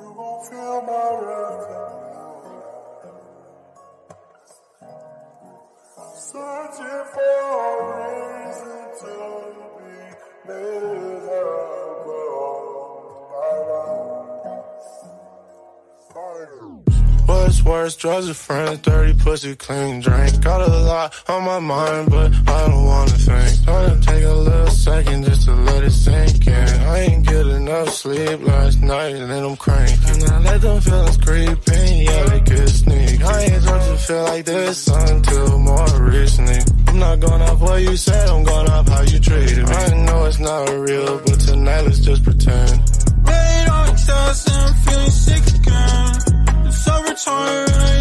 You gon' feel my tonight. Searching for Worse, drugs or friends, dirty pussy, clean drink. Got a lot on my mind, but I don't wanna think. Trying to take a little second just to let it sink in. I ain't get enough sleep last night, and then I'm cranky. And I let them feelings creep in, yeah, they get sneak. I ain't started to feel like this until more recently. I'm not going off what you said, I'm going off how you treated me. I know it's not real, but tonight let's just pretend. Summertime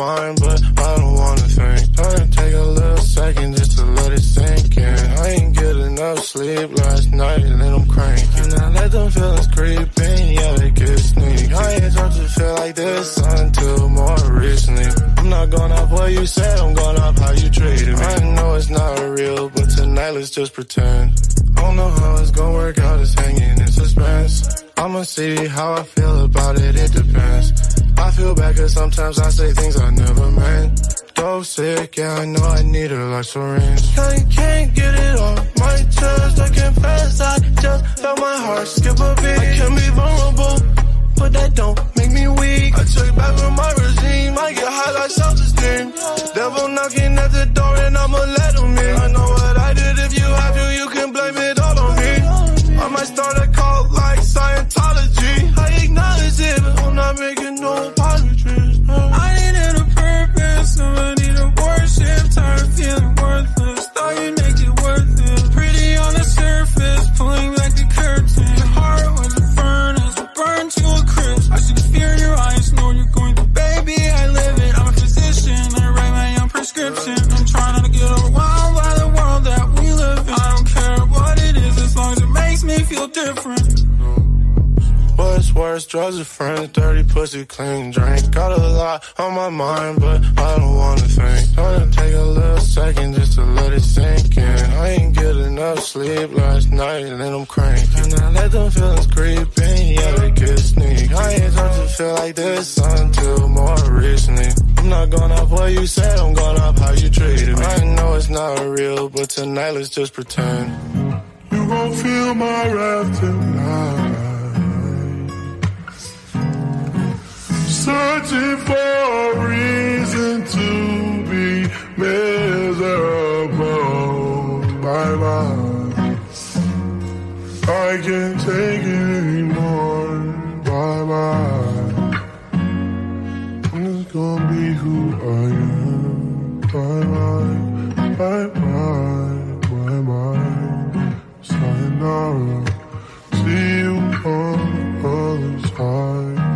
mind, but I don't wanna think. Trying to take a little second just to let it sink in. I ain't get enough sleep last night, and I'm cranky. And I let them feelings creep in, yeah, they get sneak. I ain't started to feel like this until more recently. I'm not going off what you said, I'm going off how you treated me. I know it's not real, but tonight let's just pretend. I don't know how it's gonna work out, it's hanging in suspense. I'ma see how I feel about it, it depends. I feel bad cause sometimes I say things I never meant. Dope sick, yeah, I know I need a like syringe. I can't get it off my chest, I confess I just felt my heart skip a beat. I can be vulnerable, but that don't make me weak. I took back from my regime, Drugs or friends, dirty pussy, clean drink. Got a lot on my mind, but I don't wanna think. Trying to take a little second just to let it sink in. I ain't get enough sleep last night, and then I'm cranky. And I let them feelings creep in, yeah, they get sneak. I ain't started to feel like this until more recently. I'm not going off what you said, I'm going off how you treated me. I know it's not real, but tonight let's just pretend. You gon' feel my wrath tonight. Searching for a reason to be miserable. Bye bye. I can't take it anymore. Bye bye. I'm just gonna be who I am. Bye bye. Bye bye. Bye bye. Sayonara. See you on the other side.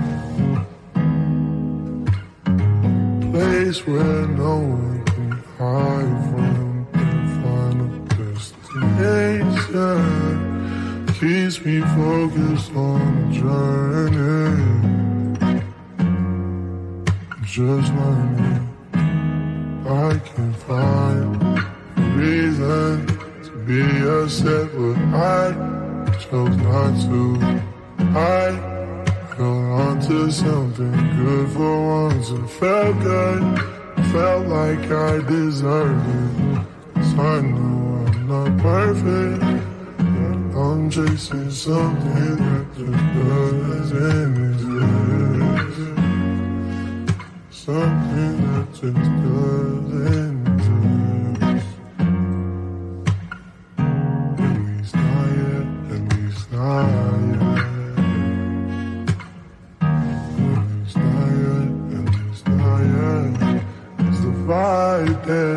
Place where no one can hide from the final destination. Keeps me focused on the journey. Just like me, I can find a reason to be upset, but I chose not to. I held to something good for once. It felt good, felt like I deserved it. So I know I'm not perfect. I'm chasing something that just doesn't exist. Something that just doesn't not